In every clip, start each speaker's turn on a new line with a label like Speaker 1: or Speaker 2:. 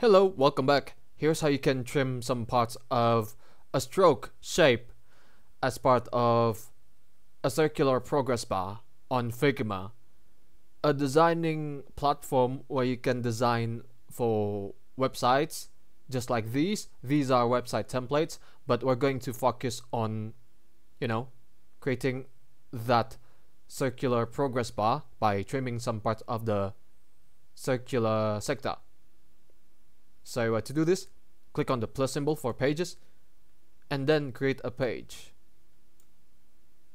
Speaker 1: Hello, welcome back. Here's how you can trim some parts of a stroke shape as part of a circular progress bar on Figma, a designing platform where you can design for websites just like these. These are website templates, but we're going to focus on, you know, creating that circular progress bar by trimming some parts of the circular sector. So uh, to do this, click on the plus symbol for pages and then create a page.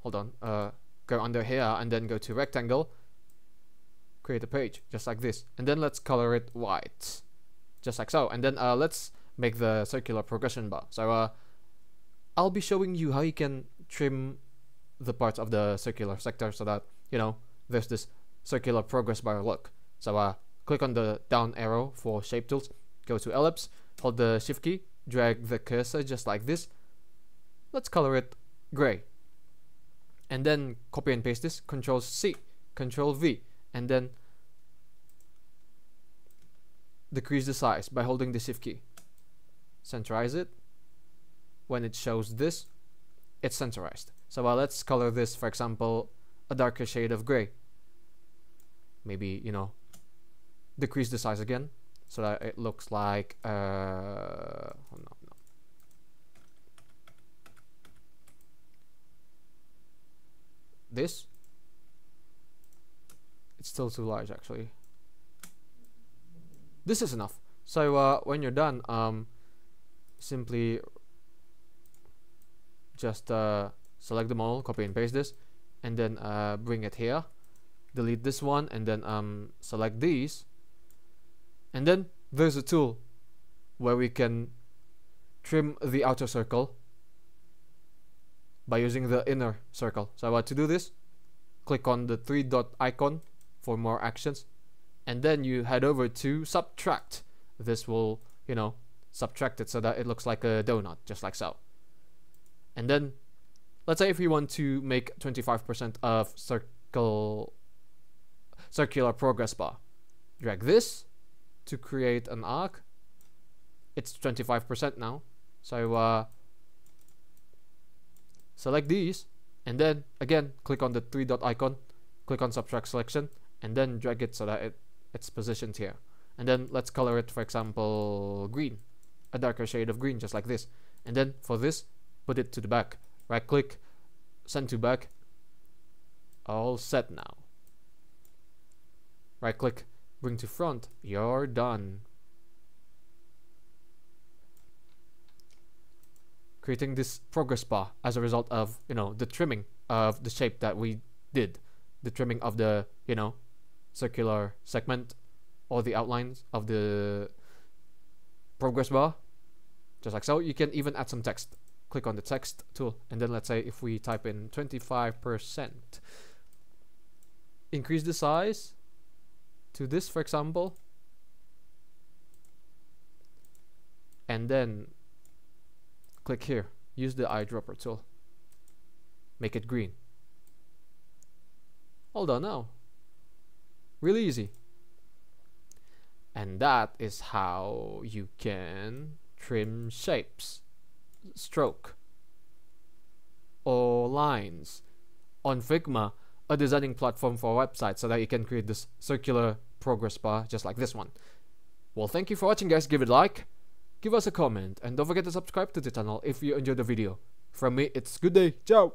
Speaker 1: Hold on, uh, go under here and then go to rectangle, create a page just like this. And then let's color it white, just like so. And then uh, let's make the circular progression bar. So uh, I'll be showing you how you can trim the parts of the circular sector so that, you know, there's this circular progress bar look. So uh, click on the down arrow for shape tools go to ellipse, hold the shift key, drag the cursor just like this. Let's color it gray. And then copy and paste this, control C, control V, and then decrease the size by holding the shift key. Centerize it. When it shows this, it's centerized. So uh, let's color this, for example, a darker shade of gray. Maybe, you know, decrease the size again so that it looks like uh, oh no, no. this? It's still too large actually. This is enough. So uh, when you're done um, simply just uh, select the model copy and paste this and then uh, bring it here. Delete this one and then um, select these and then there's a tool where we can trim the outer circle by using the inner circle. So uh, to do this, click on the three dot icon for more actions. And then you head over to subtract. This will, you know, subtract it so that it looks like a donut, just like so. And then, let's say if we want to make 25% of circle circular progress bar. Drag this to create an arc. It's 25% now. So uh, select these and then again click on the three dot icon, click on subtract selection and then drag it so that it, it's positioned here. And then let's color it for example green, a darker shade of green just like this. And then for this, put it to the back. Right click, send to back. All set now. Right click, to front, you're done. Creating this progress bar as a result of, you know, the trimming of the shape that we did. The trimming of the, you know, circular segment or the outlines of the progress bar. Just like so. You can even add some text. Click on the text tool and then let's say if we type in 25%. Increase the size to this for example and then click here. Use the eyedropper tool. Make it green. All done now. Really easy. And that is how you can trim shapes stroke or lines. On Figma a designing platform for websites so that you can create this circular progress bar just like this one. Well, thank you for watching guys. Give it a like, give us a comment, and don't forget to subscribe to the channel if you enjoyed the video. From me, it's good day. Ciao!